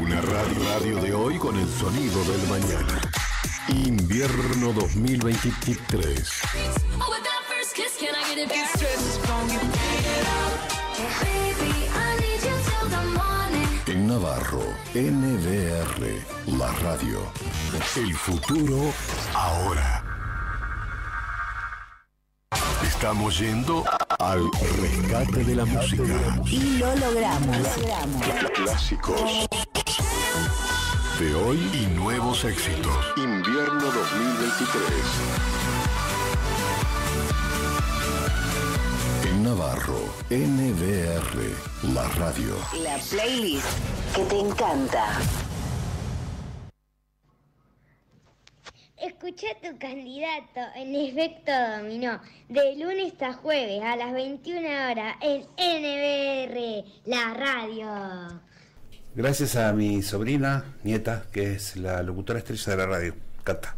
Una radio, radio de hoy con el sonido del mañana. Invierno 2023. En Navarro, NBR, la radio. El futuro ahora. Estamos yendo al rescate de la música. Y lo logramos. Clásicos de hoy y nuevos éxitos. Invierno 2023. En Navarro, NBR, la radio. La playlist que te encanta. Escucha tu candidato en efecto dominó de lunes a jueves a las 21 horas en NBR, la radio. Gracias a mi sobrina, nieta, que es la locutora estrella de la radio, Cata.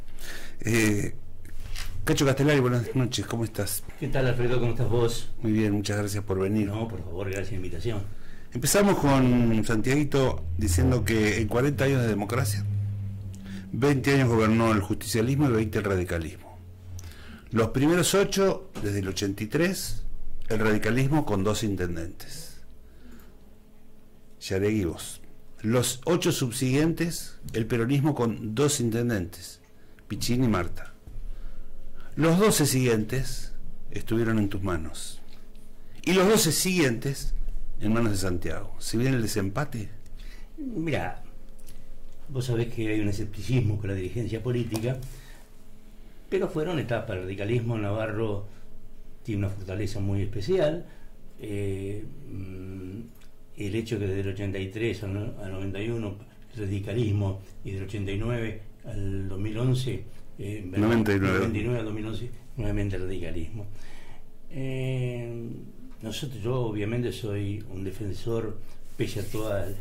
Eh, Cacho Castellari, buenas noches, ¿cómo estás? ¿Qué tal, Alfredo? ¿Cómo estás vos? Muy bien, muchas gracias por venir. No, por favor, gracias por la invitación. Empezamos con Santiaguito diciendo que en 40 años de democracia, 20 años gobernó el justicialismo y 20 el radicalismo. Los primeros 8, desde el 83, el radicalismo con dos intendentes. Yaregui vos. Los ocho subsiguientes, el peronismo con dos intendentes, Pichín y Marta. Los doce siguientes estuvieron en tus manos. Y los doce siguientes en manos de Santiago. Si bien el desempate. Mira, vos sabés que hay un escepticismo con la dirigencia política, pero fueron etapas. El radicalismo Navarro tiene una fortaleza muy especial. Eh, mm, el hecho que desde el 83 al 91 el radicalismo y del 89 al 2011 eh, 99. 99 al 2011 nuevamente el radicalismo. Eh, nosotros yo obviamente soy un defensor pese a todas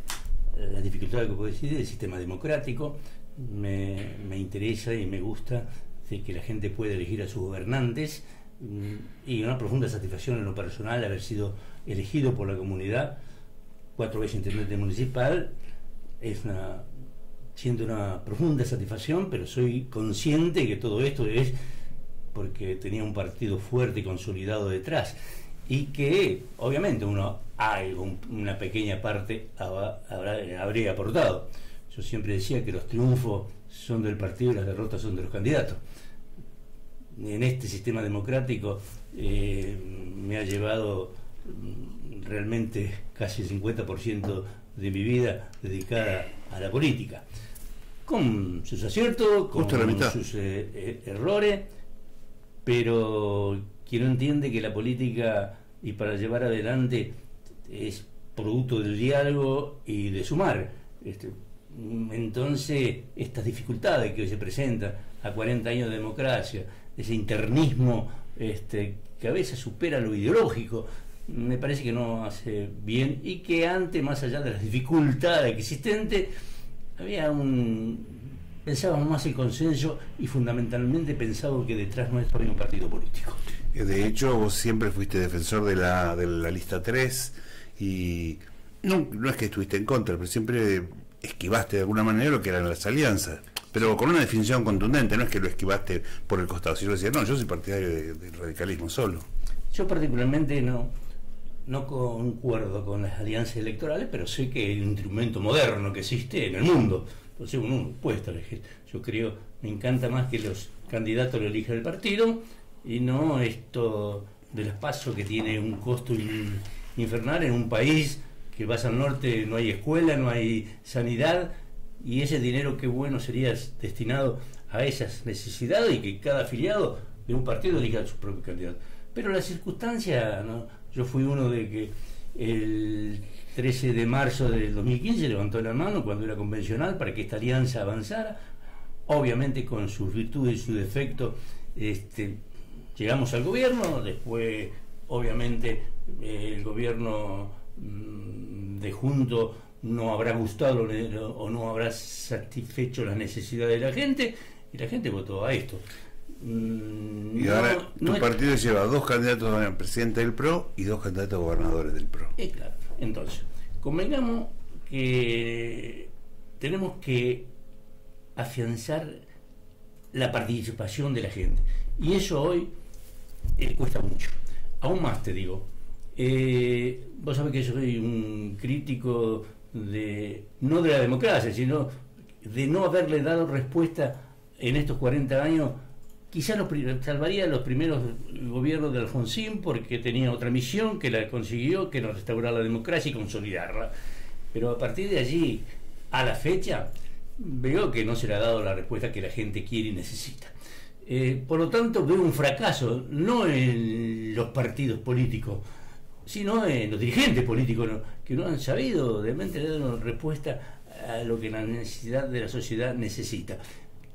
las dificultades que puedo decir del sistema democrático. Me, me interesa y me gusta que la gente pueda elegir a sus gobernantes mm, y una profunda satisfacción en lo personal haber sido elegido por la comunidad cuatro veces intendente municipal, es una, siento una profunda satisfacción, pero soy consciente que todo esto es porque tenía un partido fuerte y consolidado detrás y que obviamente uno algo, una pequeña parte habría aportado. Yo siempre decía que los triunfos son del partido y las derrotas son de los candidatos. En este sistema democrático eh, me ha llevado realmente casi el 50% de mi vida dedicada a la política. Con sus aciertos, con sus eh, eh, errores, pero quien no entiende que la política y para llevar adelante es producto del diálogo y de sumar. Este, entonces, estas dificultades que hoy se presentan a 40 años de democracia, ese internismo este, que a veces supera lo ideológico, me parece que no hace bien y que antes, más allá de las dificultades existentes, había un pensábamos más el consenso y fundamentalmente pensado que detrás nuestro había un partido político. De hecho, vos siempre fuiste defensor de la, de la lista 3 y no, no es que estuviste en contra, pero siempre esquivaste de alguna manera lo que eran las alianzas. Pero con una definición contundente, no es que lo esquivaste por el costado, sino decía, no, yo soy partidario del radicalismo solo. Yo particularmente no, no concuerdo con las alianzas electorales, pero sé que es un instrumento moderno que existe en el mundo. Entonces uno puede estar Yo creo, me encanta más que los candidatos lo elija el partido y no esto de los pasos que tiene un costo infernal en un país que vas al norte, no hay escuela, no hay sanidad y ese dinero qué bueno sería destinado a esas necesidades y que cada afiliado de un partido elija a su propio candidato. Pero la circunstancia, ¿no? Yo fui uno de que el 13 de marzo del 2015 levantó la mano cuando era convencional para que esta alianza avanzara, obviamente con sus virtudes y sus defectos, este, llegamos al gobierno, después obviamente el gobierno mm, de junto no habrá gustado o no habrá satisfecho las necesidades de la gente y la gente votó a esto. Mm, y ahora tu partido lleva dos candidatos a presidente del PRO y dos candidatos a gobernadores del PRO. claro. Entonces, convengamos que tenemos que afianzar la participación de la gente. Y eso hoy eh, cuesta mucho. Aún más te digo, eh, vos sabés que yo soy un crítico de, no de la democracia, sino de no haberle dado respuesta en estos 40 años. Quizás salvaría los primeros gobiernos de Alfonsín porque tenía otra misión que la consiguió, que era restaurar la democracia y consolidarla. Pero a partir de allí, a la fecha, veo que no se le ha dado la respuesta que la gente quiere y necesita. Eh, por lo tanto, veo un fracaso, no en los partidos políticos, sino en los dirigentes políticos que no han sabido realmente dar una respuesta a lo que la necesidad de la sociedad necesita.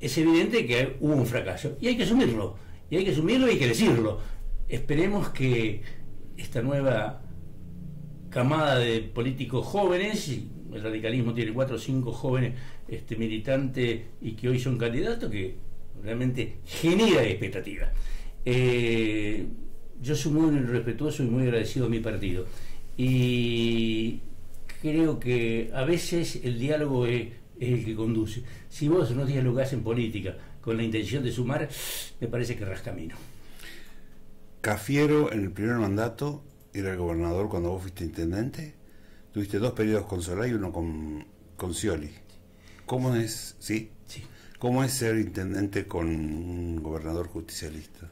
Es evidente que hubo un fracaso y hay que asumirlo, y hay que asumirlo y hay que decirlo. Esperemos que esta nueva camada de políticos jóvenes, el radicalismo tiene cuatro o cinco jóvenes este, militantes y que hoy son candidatos, que realmente genera expectativa. Eh, yo soy muy respetuoso y muy agradecido a mi partido. Y creo que a veces el diálogo es, es el que conduce. Si vos no dialogás en política con la intención de sumar, me parece que ras camino. Cafiero en el primer mandato era el gobernador cuando vos fuiste intendente. Tuviste dos periodos con Solá y uno con, con Scioli. ¿Cómo es, sí? Sí. ¿Cómo es ser intendente con un gobernador justicialista?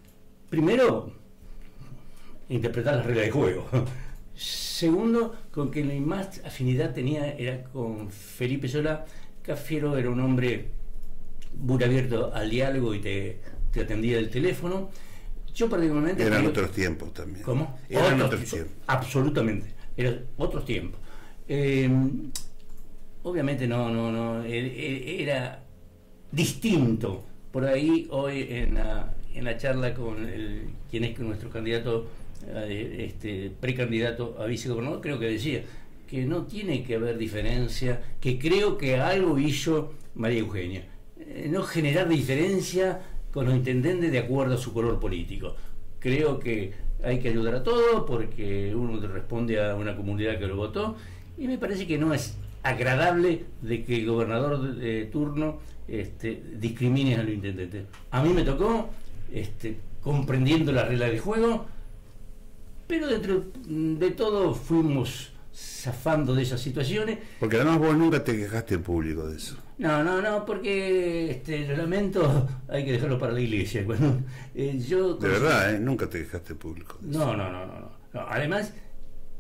Primero, interpretar las reglas de juego. Segundo, con que la más afinidad tenía era con Felipe Solá. Cafiero era un hombre muy abierto al diálogo y te, te atendía el teléfono. Yo particularmente... Eran creo- otros tiempos también. ¿Cómo? Eran Otros otros tiempos. Absolutamente. Eran otros tiempos. Eh, obviamente no, no, no. e- e- Era distinto. Por ahí hoy en la, en la charla con el, quien es nuestro candidato, eh, este precandidato a vicegobernador, creo que decía que no tiene que haber diferencia, que creo que algo hizo María Eugenia. Eh, no generar diferencia con los intendentes de acuerdo a su color político. Creo que hay que ayudar a todos porque uno responde a una comunidad que lo votó y me parece que no es agradable de que el gobernador de, turno este, discrimine a los intendentes. A mí me tocó, este, comprendiendo las reglas del juego, pero dentro de todo fuimos zafando de esas situaciones. Porque además vos nunca te quejaste en público de eso. No, no, no, porque este, los lamentos hay que dejarlo para la iglesia. Cuando, eh, yo De verdad, ¿eh? Nunca te quejaste en público. de eso. No, no, no, no. no. No, Además,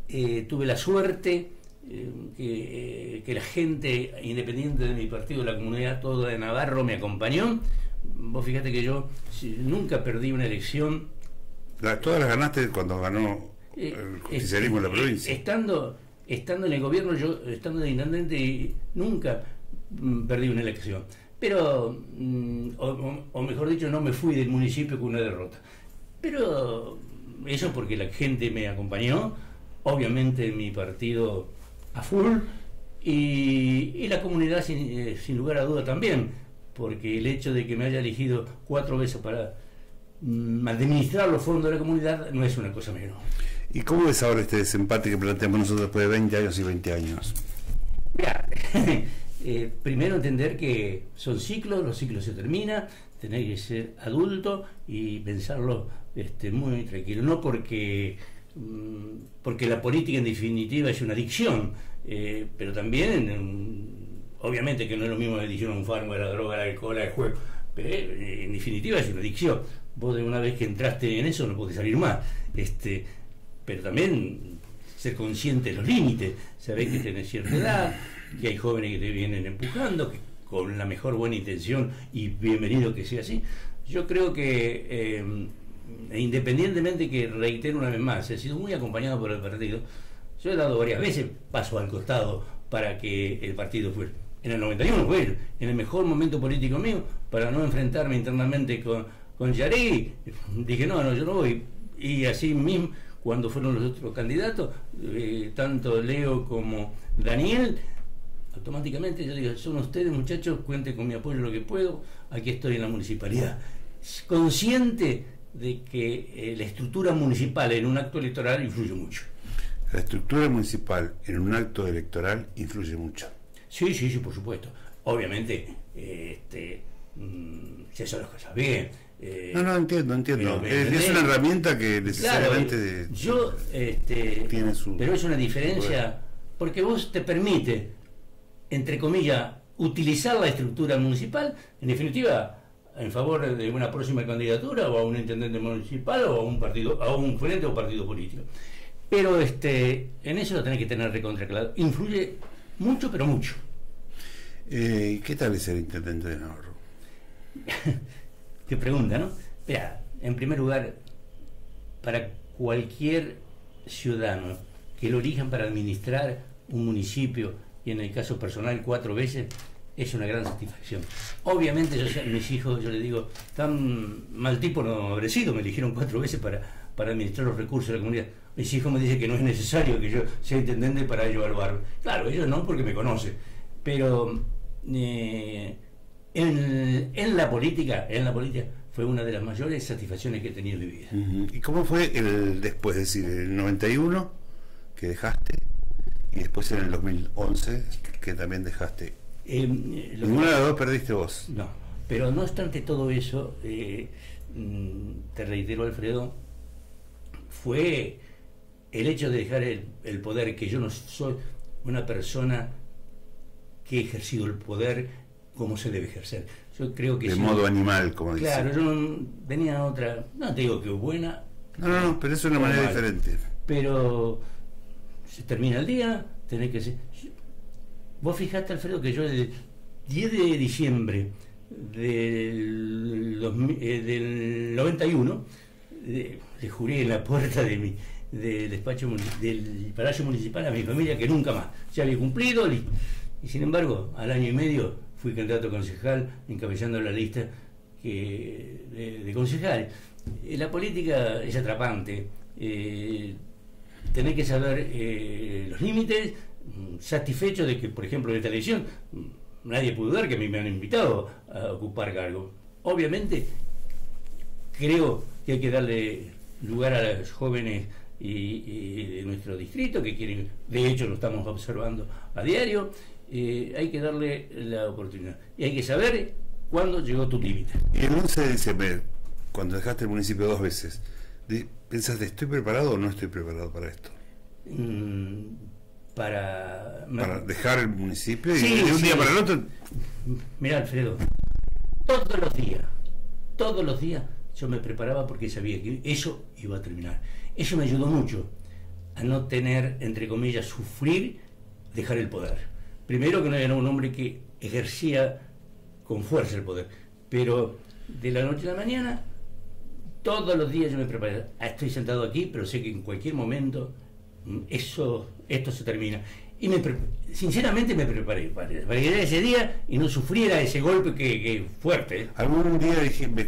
eh, tuve la suerte eh, que, que la gente, independiente de mi partido, la comunidad toda de Navarro, me acompañó. Vos fíjate que yo nunca perdí una elección. La- todas las ganaste cuando ganó el justicialismo en la provincia. Estando, estando en el gobierno, yo estando de intendente, nunca mm, perdí una elección. Pero, mm, o, mejor dicho, no me fui del municipio con una derrota. Pero eso porque la gente me acompañó, obviamente mi partido a full y, y la comunidad sin, eh, sin lugar a duda también, porque el hecho de que me haya elegido cuatro veces para mm, administrar los fondos de la comunidad no es una cosa menor. ¿Y cómo ves ahora este desempate que planteamos nosotros después de 20 años y 20 años? Mirá, eh, primero entender que son ciclos, los ciclos se terminan, tenés que ser adulto y pensarlo este, muy tranquilo. No porque, mm, porque la política en definitiva es una adicción, eh, pero también, mm, obviamente que no es lo mismo la adicción a un fármaco, a la droga, al alcohol, al juego, pero eh, en definitiva es una adicción. Vos de una vez que entraste en eso no podés salir más. Este, pero también ser consciente de los límites, saber que tenés cierta edad, que hay jóvenes que te vienen empujando, con la mejor buena intención y bienvenido que sea así. Yo creo que, eh, independientemente que reitero una vez más, he sido muy acompañado por el partido, yo he dado varias veces paso al costado para que el partido fuera. En el 91 fue en el mejor momento político mío, para no enfrentarme internamente con, con Yarí, dije, no, no, yo no voy. Y así mismo, cuando fueron los otros candidatos, eh, tanto Leo como Daniel, automáticamente yo digo, son ustedes muchachos, cuenten con mi apoyo lo que puedo, aquí estoy en la municipalidad. Consciente de que eh, la estructura municipal en un acto electoral influye mucho. La estructura municipal en un acto electoral influye mucho. Sí, sí, sí, por supuesto. Obviamente, eh, este, si eso lo bien. eh, No, no, entiendo, entiendo. pero me Es, una herramienta que Claro, necesariamente... eh, yo, este, Tiene su- pero es una diferencia porque vos te permite, entre comillas, utilizar la estructura municipal, en definitiva, en favor de una próxima candidatura o a un intendente municipal o a un partido, a un frente o partido político. Pero este, en eso lo tenés que tener recontra claro. Influye mucho, pero mucho. Eh, ¿Qué tal es ser intendente de Navarro? Qué pregunta, ¿no? Mira, en primer lugar, para cualquier ciudadano que lo elijan para administrar un municipio, y en el caso personal cuatro veces, es una gran satisfacción. Obviamente, yo, mis hijos, yo les digo, tan mal tipo no habré sido, me eligieron cuatro veces para, para administrar los recursos de la comunidad. Mis hijos me dicen que no es necesario que yo sea intendente para ello al barrio. Claro, ellos no, porque me conocen. Pero eh, en, en la política, en la política, fue una de las mayores satisfacciones que he tenido en mi vida. ¿Y cómo fue el después? Es decir, el 91 que dejaste y después en el 2011 que también dejaste. Eh, que- Ninguna de las dos perdiste vos. No, pero no obstante todo eso, eh, mm, te reitero, Alfredo, fue el hecho de dejar el, el poder, que yo no soy una persona que he ejercido el poder como se debe ejercer. Yo creo que De modo animal, como dice. Claro, yo no- venía otra, no te digo que buena, No, no, no, pero es una manera mal, diferente. Pero se termina el día, tenés que ser. Vos fijaste, Alfredo, que yo el 10 de diciembre del, 2000, eh, del 91 eh, le juré en la puerta de mi del despacho del Palacio Municipal a mi familia que nunca más. Ya había cumplido. Y sin embargo, al año y medio fui candidato a concejal encabezando la lista de, de concejales. Eh, La política es atrapante. eh, tenés que saber eh, los límites, mm, satisfecho de que, por ejemplo, en esta elección mm, nadie pudo dar que a mí me han invitado a ocupar cargo. Obviamente, creo que hay que darle lugar a los jóvenes y, y de nuestro distrito que quieren, de hecho lo estamos observando a diario, eh, hay que darle la oportunidad. Y hay que saber cuándo llegó tu límite. Y el 11 de diciembre, cuando dejaste el municipio dos veces, ¿pensaste, estoy preparado o no estoy preparado para esto? Mm, para, Para dejar el municipio y Sí, de un sí. día para el otro. Mira, Alfredo, todos los días, todos los días yo me preparaba porque sabía que eso iba a terminar. Eso me ayudó mucho a no tener, entre comillas, sufrir dejar el poder. Primero que no era un hombre que ejercía con fuerza el poder, pero de la noche a la mañana, todos los días yo me preparé. Ah, Estoy sentado aquí, pero sé que en cualquier momento mm, eso, esto se termina. Y me sinceramente me preparé para, para llegar ese día y no sufriera ese golpe que, que fuerte. ¿eh? Algún día dije, me,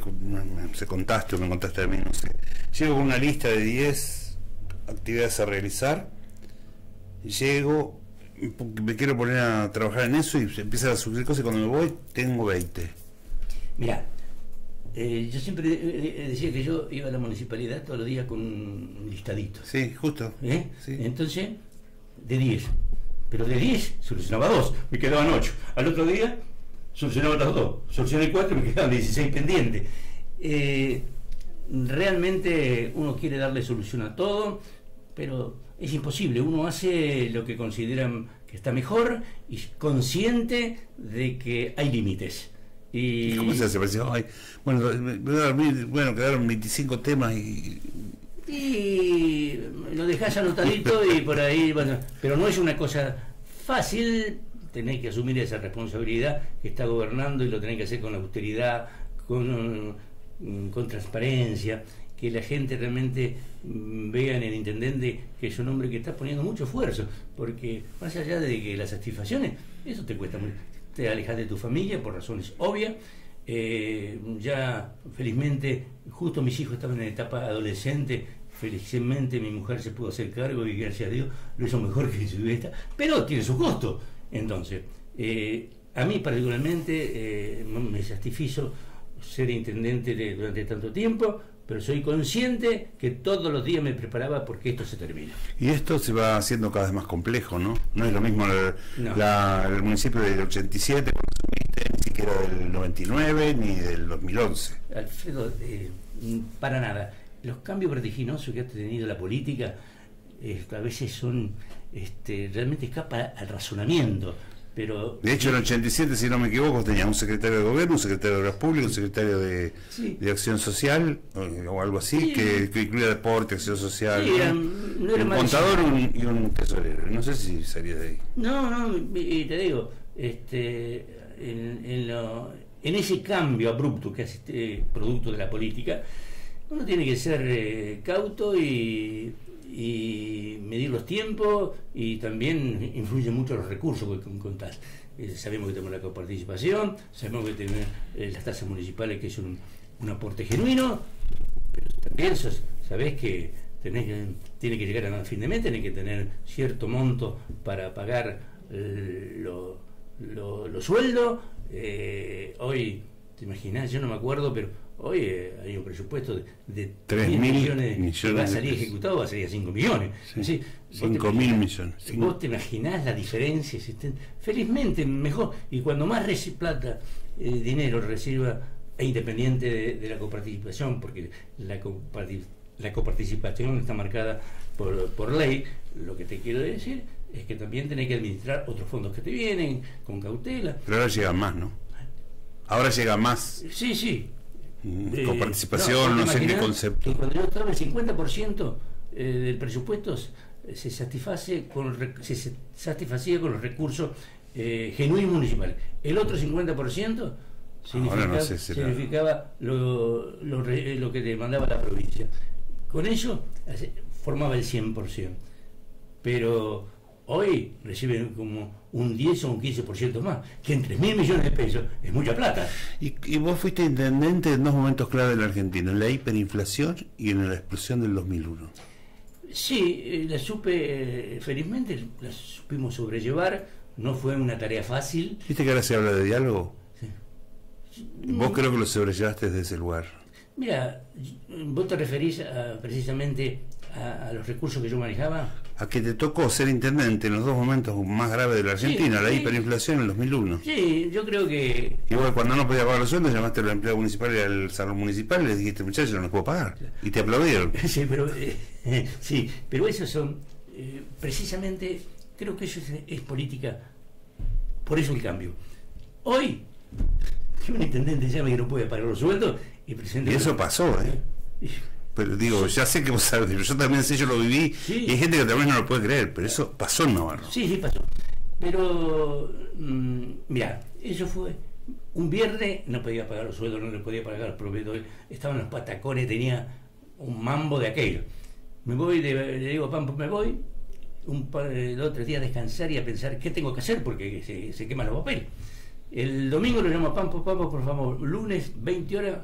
se contaste o me contaste a mí, no sé. Llego con una lista de 10 actividades a realizar. Llego, me quiero poner a trabajar en eso y se empiezan a surgir cosas y cuando me voy tengo 20. Mira, eh, yo siempre eh, eh, decía que yo iba a la municipalidad todos los días con un listadito. Sí, justo. ¿eh? Sí. Entonces, de 10. Pero de 10 solucionaba 2, me quedaban 8. Al otro día solucionaba otras 2. Solucioné 4 y me quedaban 16 pendientes. Eh, realmente uno quiere darle solución a todo, pero es imposible. Uno hace lo que consideran que está mejor y consciente de que hay límites. Y, ¿Y cómo se hace? Ay, bueno, bueno, quedaron 25 temas y y lo dejás anotadito y por ahí, bueno, pero no es una cosa fácil, tenés que asumir esa responsabilidad que está gobernando y lo tenés que hacer con austeridad, con, mm, con transparencia, que la gente realmente mm, vea en el intendente que es un hombre que está poniendo mucho esfuerzo, porque más allá de que las satisfacciones, eso te cuesta mucho, te alejas de tu familia por razones obvias, eh, ya felizmente justo mis hijos estaban en etapa adolescente, felizmente mi mujer se pudo hacer cargo y gracias a Dios lo hizo mejor que su esta, pero tiene su costo. Entonces, eh, a mí particularmente eh, me satisfizo ser intendente de- durante tanto tiempo, pero soy consciente que todos los días me preparaba porque esto se termina. Y esto se va haciendo cada vez más complejo, ¿no? No es lo mismo el, No. la- el municipio del 87 cuando subiste, ni siquiera del 99 ni del 2011. Alfredo, eh, para nada. Los cambios vertiginosos que ha tenido la política eh, a veces son, este, realmente escapa al razonamiento, pero De hecho, en el 87, si no me equivoco, tenía un secretario de gobierno, un secretario de obras públicas, un secretario de, Sí. de acción social o, algo así, Sí. que, que incluía deporte, acción social, Sí, ¿no? eran- no era un contador un- y un tesorero. No sé si salía de ahí. No, no, y te digo, este, en, en lo- en ese cambio abrupto que es este producto de la política, uno tiene que ser eh, cauto y, y medir los tiempos y también influyen mucho los recursos que con- contás. Eh, sabemos que tenemos la coparticipación, sabemos que tenemos eh, las tasas municipales que es un, aporte genuino, pero también sos- sabés que tenés que, tiene que llegar a fin de mes, tenés que tener cierto monto para pagar eh, lo- lo- los sueldos. Hoy, te imaginás, yo no me acuerdo, pero hoy eh, hay un presupuesto de, de Tres 10 mil millones, millones va a salir ejecutado, va a salir a 5 millones. Sí, mil millones. Vos te imaginás la diferencia. estén- felizmente, mejor. Y cuando más plata, eh, dinero reciba, e independiente de, de la coparticipación, porque la, coparti- la coparticipación está marcada por, por ley, lo que te quiero decir es que también tenés que administrar otros fondos que te vienen con cautela. Pero ahora llega más, ¿no? Ahora llega más Sí, sí. mm, Eh, con participación, no, te sé qué concepto. Que cuando yo estaba el 50% eh, del presupuesto se satisface con se satisfacía con los recursos eh, genuinos municipales. El otro 50% significaba, no sé, significaba lo, lo lo que demandaba la provincia. Con eso hace- formaba el 100%. Pero hoy reciben como un 10 o un 15% más, que en 3 mil millones de pesos es mucha plata. Y, y vos fuiste intendente en dos momentos clave de la Argentina, en la hiperinflación y en la explosión del 2001. Sí, eh, la supe, eh, felizmente la supimos sobrellevar, no fue una tarea fácil. ¿Viste que ahora se habla de diálogo? Sí. Vos creo que lo sobrellevaste desde ese lugar. Mira, vos te referís a- precisamente a, a los recursos que yo manejaba. A que te tocó ser intendente en los dos momentos más graves de la Sí, Argentina, la sí. hiperinflación en el 2001. Sí, yo creo que Y vos cuando no podías pagar los sueldos llamaste al empleado municipal y al salón municipal y le dijiste, muchachos, no los puedo pagar. Y te aplaudieron. Sí, pero, eh, sí, pero esos son, eh, precisamente, creo que eso es, es política, por eso el cambio. Hoy, que un intendente llame que no puede pagar los sueldos y presente... Y eso pasó, ¿eh? Pero digo, ya sé que vos sabes, pero yo también sé, yo lo viví Sí. y hay gente que también no lo puede creer, pero eso pasó en Navarro. Sí, sí pasó. Pero, mm, mira, eso fue un viernes, no podía pagar los sueldos, no le podía pagar los proveedores, estaban los patacones, tenía un mambo de aquello. Me voy, le, le digo a Pampo, me voy, un par de dos, tres días a descansar y a pensar qué tengo que hacer porque se, se queman los papeles. El domingo lo llamo a Pampo, Pampo, por favor, lunes, 20 horas,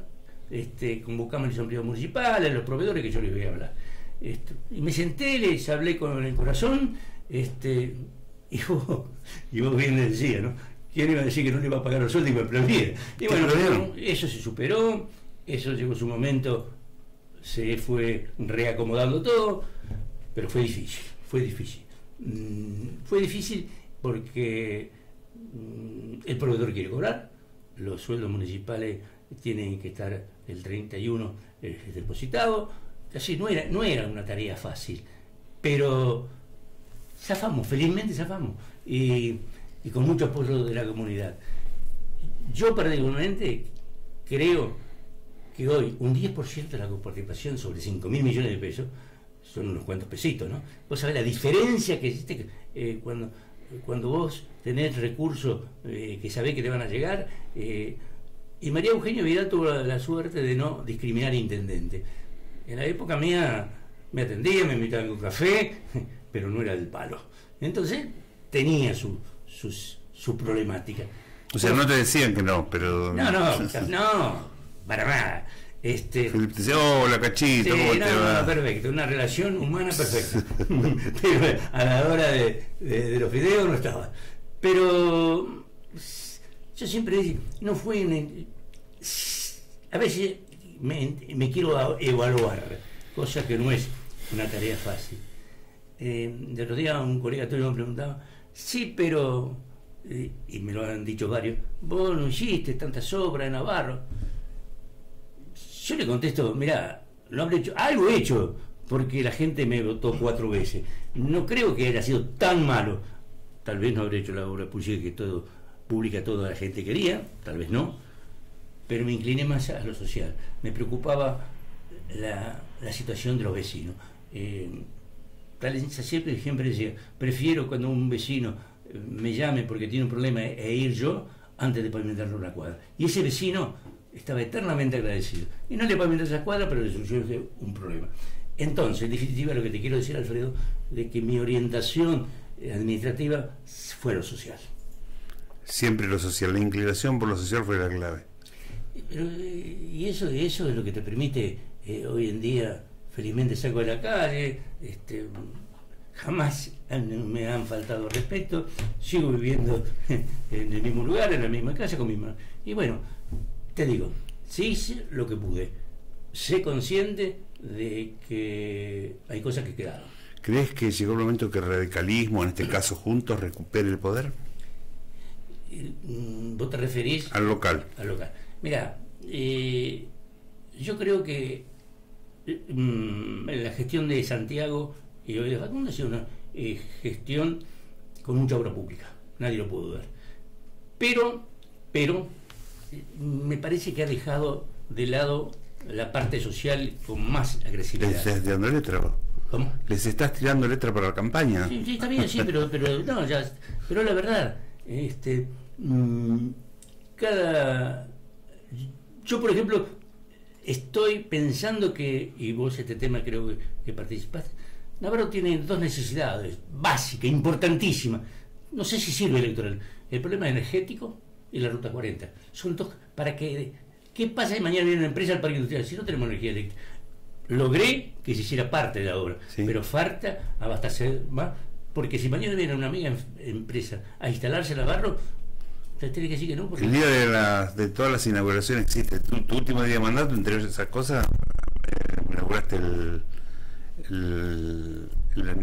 este, convocamos el sombrero municipal, a los proveedores que yo les voy a hablar. Esto, y me senté, les hablé con el corazón, este, y vos, y vos bien le decías, ¿no? ¿Quién iba a decir que no le iba a pagar los sueldos y me aplaudía? Y ¿Te bueno, eso se superó, eso llegó su momento, se fue reacomodando todo, pero fue difícil, fue difícil. Mm, fue difícil porque mm, el proveedor quiere cobrar, los sueldos municipales tienen que estar el 31 eh, depositado, así no era, no era una tarea fácil, pero zafamos, felizmente zafamos, y, y con mucho apoyo de la comunidad. Yo particularmente creo que hoy un 10% de la coparticipación sobre 5 mil millones de pesos son unos cuantos pesitos, ¿no? Vos sabés la diferencia que existe eh, cuando, cuando vos tenés recursos eh, que sabés que te van a llegar. eh, y María Eugenia Vidal tuvo la, la suerte de no discriminar intendente. En la época mía me atendía, me invitaban con café, pero no era del palo. Entonces tenía su, sus- su problemática. O sea, no te decían que no, pero... No, no, no, para nada. Este, Felipe te decía, hola cachito, Sí, ¿cómo no, te no, va? perfecto, una relación humana perfecta. Pero a la hora de, de- de los videos no estaba. Pero yo siempre dije, no fue en a veces me, quiero evaluar, cosa que no es una tarea fácil. Eh, de otro día un colega tuyo me preguntaba, sí, pero, eh, y me lo han dicho varios, vos no hiciste tantas obras en Navarro. Yo le contesto, mira, lo habré hecho, algo he hecho, porque la gente me votó cuatro veces. No creo que haya sido tan malo. Tal vez no habré hecho la obra pública que todo, pública toda la gente quería, tal vez no, pero me incliné más a lo social. Me preocupaba la, la situación de los vecinos. Eh, Talenza siempre, siempre decía, prefiero cuando un vecino eh, me llame porque tiene un problema e, e ir yo antes de pavimentarle una cuadra. Y ese vecino estaba eternamente agradecido. Y no le pavimentó esa cuadra, pero le solucionó un problema. Entonces, en definitiva, lo que te quiero decir, Alfredo, de que mi orientación eh, administrativa fue lo social. Siempre lo social, la inclinación por lo social fue la clave. Pero, eh, y eso, eso es lo que te permite eh, hoy en día, felizmente salgo de la calle, este, jamás han- me han faltado respeto, sigo viviendo en el mismo lugar, en la misma casa con mi mamá. Y bueno, te digo, sí hice lo que pude, sé consciente de que hay cosas que quedaron. ¿Crees que llegó el momento que el radicalismo, en este caso juntos, recupere el poder? Mm, ¿Vos te referís Al local. al local. Mira, eh, yo creo que mm, la gestión de Santiago y hoy de Facundo ha sido una eh, gestión con mucha obra pública, nadie lo puede dudar. Pero, pero, eh, me parece que ha dejado de lado la parte social con más ¿Les agresividad. estás tirando letra? ¿Cómo? ¿Les estás tirando letra para la campaña? Sí, sí, está bien, sí, pero, pero, no, ya, pero la verdad, este, mm, cada, yo por ejemplo, estoy pensando que, y vos este tema creo que, que participaste, Navarro tiene dos necesidades básicas, importantísimas, no sé si sirve electoral, el problema energético y la ruta 40, son dos, para que, ¿qué pasa si mañana viene una empresa al parque industrial si no tenemos energía eléctrica? logré que se hiciera parte de la obra, Sí. pero falta abastecer más, porque si mañana viene una amiga em- empresa a instalarse en Navarro, te tiene que decir que no, porque El día de, todas las inauguraciones existe. Tu, tu último día de mandato, entre esas cosas, eh, inauguraste el, el- la,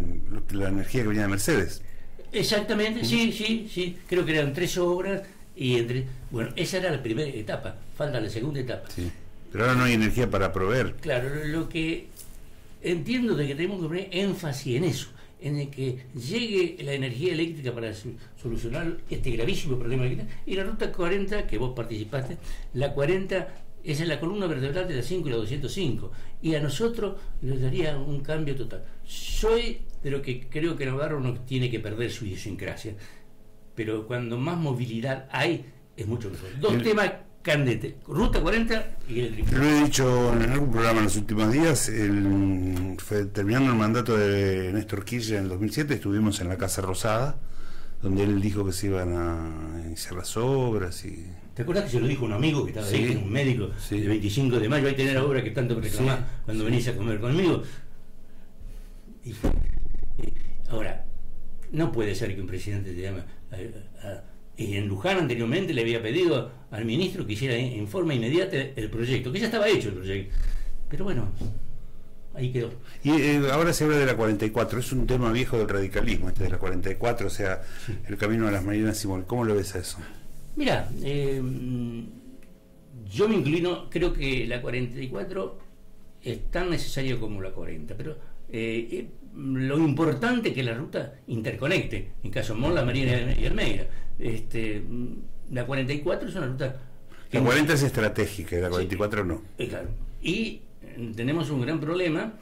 la energía que venía de Mercedes. Exactamente, sí, sí, sí, creo que eran tres obras y entre, bueno, esa era la primera etapa, falta la segunda etapa. Sí. Pero ahora no hay energía para proveer. Claro, lo que entiendo de que tenemos que poner énfasis en eso, en el que llegue la energía eléctrica para solucionar este gravísimo problema que tenemos. Y la ruta 40, que vos participaste, la 40 es en la columna vertebral de la 5 y la 205. Y a nosotros nos daría un cambio total. Soy de lo que creo que Navarro no tiene que perder su idiosincrasia. Pero cuando más movilidad hay, es mucho mejor. Dos temas candentes, ruta 40 y el Te lo he dicho en algún programa en los últimos días, el- fue terminando el mandato de Néstor Kirchner en el 2007, estuvimos en la Casa Rosada, donde él dijo que se iban a iniciar las obras y... ¿Te acuerdas que se lo dijo un amigo que estaba Sí. ahí, un médico, Sí. el 25 de mayo, que tener la obra que tanto reclamás Sí. cuando venís a comer conmigo? Y ahora, no puede ser que un presidente te llame. a- en Luján anteriormente le había pedido al ministro que hiciera en forma inmediata el proyecto, que ya estaba hecho el proyecto. Pero bueno, ahí quedó. Y eh, ahora se habla de la 44, es un tema viejo del radicalismo, este de la 44, o sea, el camino a las Marinas Simón. ¿Cómo lo ves a eso? Mira, eh, yo me inclino, creo que la 44 es tan necesario como la 40, pero eh, eh, lo importante que la ruta interconecte, en caso de Mola, Marina y Almeida. Este, la 44 es una ruta que La 40 es estratégica, la Sí. 44 no. eh, claro. Y eh, tenemos un gran problema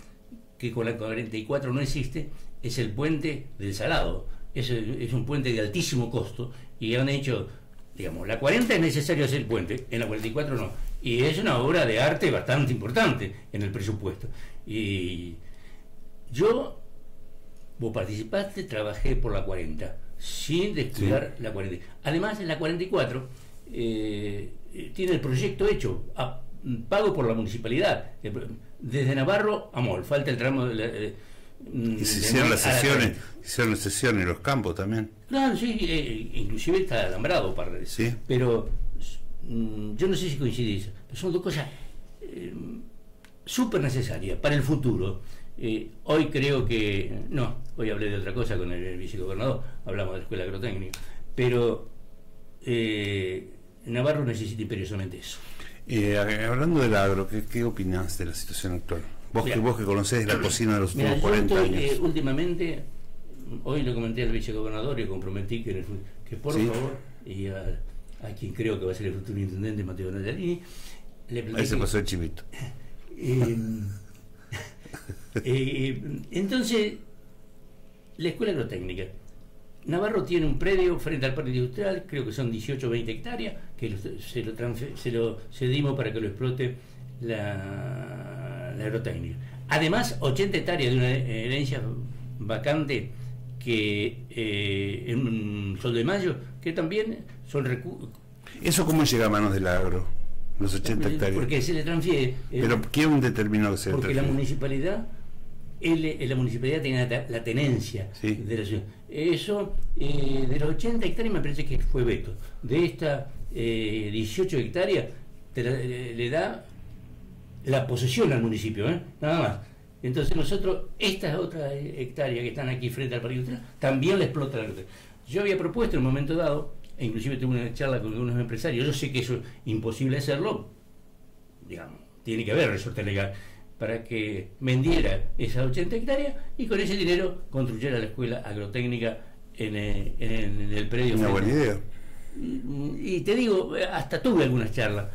que con la 44 no existe, es el puente del Salado. Es, es un puente de altísimo costo y han hecho, digamos, la 40 es necesario hacer el puente, en la 44 no. Y es una obra de arte bastante importante en el presupuesto. Y yo, vos participaste, trabajé por la 40, sin descuidar la 40. Además, en la 44 eh, eh, tiene el proyecto hecho, a- pago por la municipalidad, eh, desde Navarro a Mol, falta el tramo de la, eh, mm, Y se hicieron las la sesiones, 40. hicieron las sesiones en los campos también. Claro, sí, eh, inclusive está alambrado para Sí. Pero mm, yo no sé si coincidís, pero son dos cosas eh, súper necesaria para el futuro. Eh, hoy creo que, no, hoy hablé de otra cosa con el, vicegobernador, hablamos de la escuela agrotécnica, pero eh, Navarro necesita imperiosamente eso. Eh, hablando del agro, ¿qué, qué opinas de la situación actual? Vos, que, vos que conocés la cocina de los últimos 40 años. últimamente, hoy le comenté al vicegobernador y comprometí que, que por favor, y a, quien creo que va a ser el futuro intendente, Mateo Natalini, le Ahí se pasó el chivito. Eh, entonces, la escuela agrotécnica. Navarro tiene un predio frente al parque industrial, creo que son 18 o 20 hectáreas, que se, lo se lo cedimos para que lo explote la, agrotécnica. Además, 80 hectáreas de una herencia vacante que eh, en sol de mayo, que también son recursos. ¿Eso cómo llega a manos del agro? Los 80 hectáreas. Porque se le transfiere. Eh, ¿Pero quién determinó que se Porque la municipalidad él, la municipalidad tenía la, tenencia de la ciudad. Eso, eh, de los 80 hectáreas me parece que fue veto. De estas 18 hectáreas le, da la posesión al municipio, ¿eh? nada más. Entonces nosotros, estas otras hectáreas que están aquí frente al parque industrial, también la explota la Yo había propuesto en un momento dado, e inclusive tuve una charla con algunos empresarios, yo sé que eso es imposible hacerlo, digamos, tiene que haber resorte legal, para que vendiera esas 80 hectáreas y con ese dinero construyera la escuela agrotécnica en el, en el predio. Una buena idea. Y te digo, hasta tuve algunas charlas,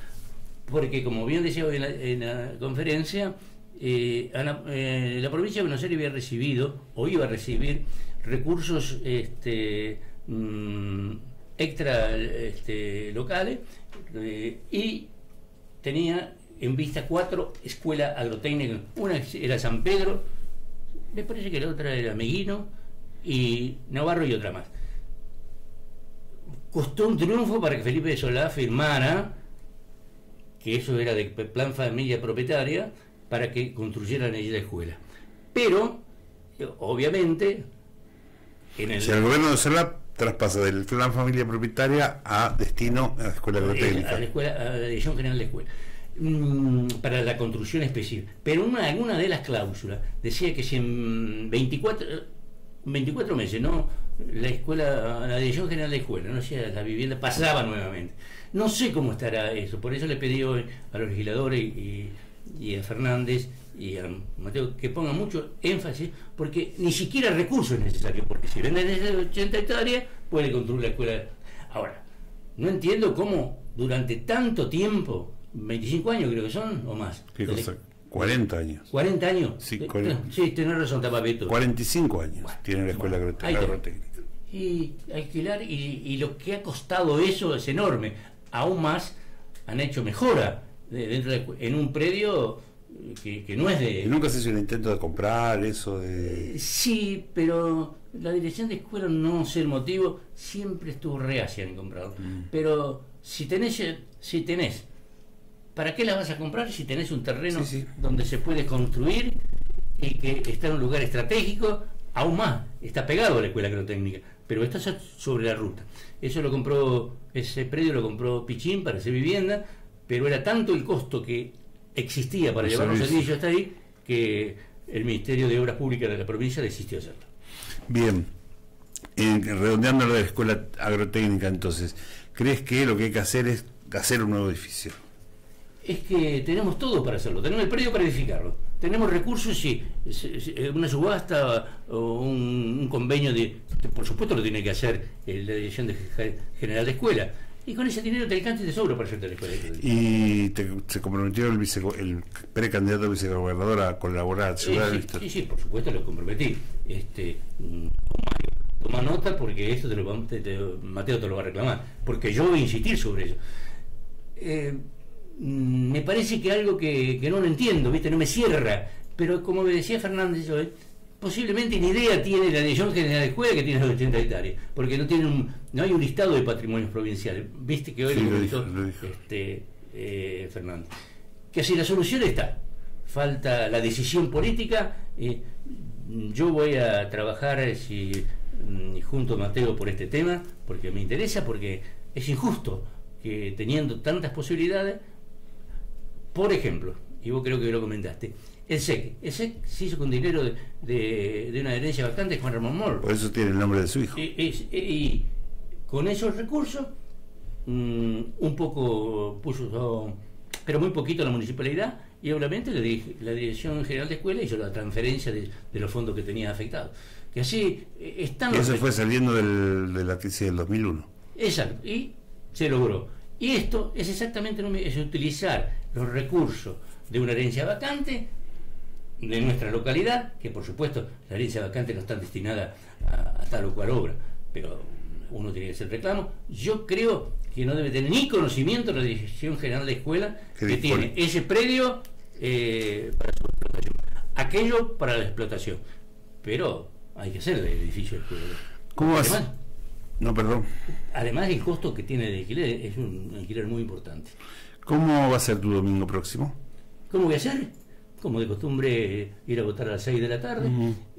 porque como bien decía hoy en la, conferencia, eh, eh, la provincia de Buenos Aires había recibido o iba a recibir recursos este, mm, extra este, locales eh, y tenía en vista cuatro escuelas agrotécnicas. Una era San Pedro, me parece que la otra era Meguino y Navarro y otra más. Costó un triunfo para que Felipe de Solá firmara que eso era de plan familia propietaria para que construyeran allí la escuela. Pero, obviamente, en el... Si el gobierno de Solá traspasa del plan familia propietaria a destino a la escuela agrotécnica. A la, escuela, a la Dirección General de Escuela. Mm, para la construcción específica. Pero una, alguna de las cláusulas decía que si en 24, 24 meses no la escuela, la dirección general de escuela, no sea la vivienda pasaba nuevamente. No sé cómo estará eso, por eso le pedí hoy a los legisladores y, y a Fernández y a Mateo que pongan mucho énfasis, porque ni siquiera recursos es necesario, porque si venden esas 80 hectáreas, puede construir la escuela. Ahora, no entiendo cómo durante tanto tiempo 25 años creo que son o más. ¿Qué cosa? 40 años. 40 años. Sí, sí tenés razón, Tapapeto. 45 años tiene la escuela agrotécnica. Y alquilar, y, lo que ha costado eso es enorme. Aún más han hecho mejora dentro de, en un predio que, que, no es de... ¿Y nunca se hizo un intento de comprar eso? de eh, Sí, pero la dirección de escuela, no sé el motivo, siempre estuvo reacia en comprarlo. Mm. Pero si tenés, si tenés ¿Para qué la vas a comprar si tenés un terreno donde se puede construir y que está en un lugar estratégico? Aún más, está pegado a la escuela agrotécnica, pero está sobre la ruta. Eso lo compró, ese predio lo compró Pichín para hacer vivienda, pero era tanto el costo que existía para llevar los servicios hasta ahí que el Ministerio de Obras Públicas de la provincia desistió hacerlo. Bien, redondeando la escuela agrotécnica entonces, ¿crees que lo que hay que hacer es hacer un nuevo edificio? es que tenemos todo para hacerlo. Tenemos el predio para edificarlo. Tenemos recursos y una subasta o un, convenio de. Por supuesto lo tiene que hacer la Dirección General de Escuela. Y con ese dinero te alcanza y te sobra para hacerte la escuela. ¿Y se comprometió el, el precandidato a vicegobernador a colaborar? Sí, sí, sí, por supuesto lo comprometí. Este, mm, toma nota porque esto te lo, Mateo te lo va a reclamar. Porque yo voy a insistir sobre eso. Eh, Mm, me parece que algo que, no lo entiendo, ¿viste? No me cierra. Pero como me decía Fernández hoy, posiblemente ni idea tiene la Dirección General de Escuela que tiene los 80 hectáreas, porque no tiene no hay un listado de patrimonios provinciales. Viste que hoy lo, comentó este, eh, Fernández. Que así la solución está. Falta la decisión política. Eh, yo voy a trabajar eh, si, mm, junto a Mateo por este tema, porque me interesa, porque es injusto que teniendo tantas posibilidades Por ejemplo, y vos creo que lo comentaste, el SEC. El SEC se hizo con dinero de, de- de una herencia vacante de Juan Ramón Moro. Por eso tiene el nombre de su hijo. Y, y- y con esos recursos, mm, un poco puso, pero muy poquito la municipalidad, y obviamente la, la Dirección General de Escuela hizo la transferencia de, de los fondos que tenía afectados. Que así eh, están Y los eso fue saliendo del- de la crisis del 2001. Exacto, y se logró. Y esto es exactamente lo mismo, es utilizar los recursos de una herencia vacante de nuestra localidad, que por supuesto la herencia vacante no está destinada a, a tal o cual obra, pero uno tiene que hacer reclamo. Yo creo que no debe tener ni conocimiento la Dirección General de Escuela Que dispone. tiene ese predio eh, para su explotación, aquello para la explotación, pero hay que hacer el edificio de escuela. ¿Cómo vas? Además, No, perdón. Además, el costo que tiene de alquiler es un alquiler muy importante. ¿Cómo va a ser tu domingo próximo? ¿Cómo voy a hacer? Como de costumbre, ir a votar a las 6 de la tarde,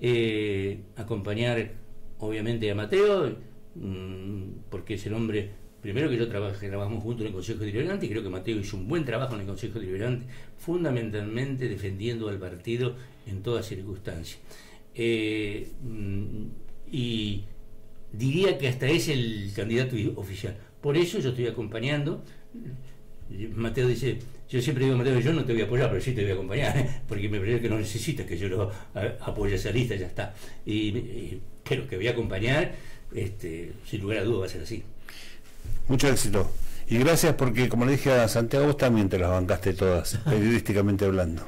eh, acompañar obviamente a Mateo, mm, porque es el hombre, primero que yo trabajé, trabajamos juntos en el Consejo Deliberante y creo que Mateo hizo un buen trabajo en el Consejo Deliberante, fundamentalmente defendiendo al partido en todas circunstancias. Eh, mm, y diría que hasta es el candidato oficial. Por eso yo estoy acompañando. Mateo dice, yo siempre digo, Mateo, yo no te voy a apoyar, pero sí te voy a acompañar, porque me parece que no necesitas que yo lo apoye a esa lista, ya está. Y, y- pero que voy a acompañar, este, sin lugar a dudas va a ser así. Mucho éxito. Y gracias porque, como le dije a Santiago, vos también te las bancaste todas, periodísticamente hablando.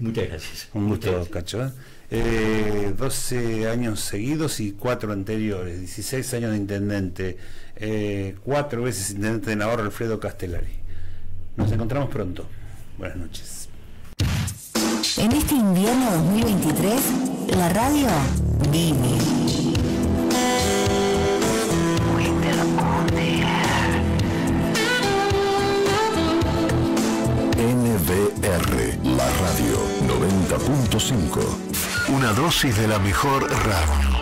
Muchas gracias. Un gusto, gracias. Cacho. ¿eh? Eh, 12 años seguidos y 4 anteriores, 16 años de intendente, eh, 4 veces intendente de Navarro, Alfredo Castellari. Nos encontramos pronto. Buenas noches. En este invierno 2023, la radio vive. NBR, la radio 90.5. Una dosis de la mejor radio.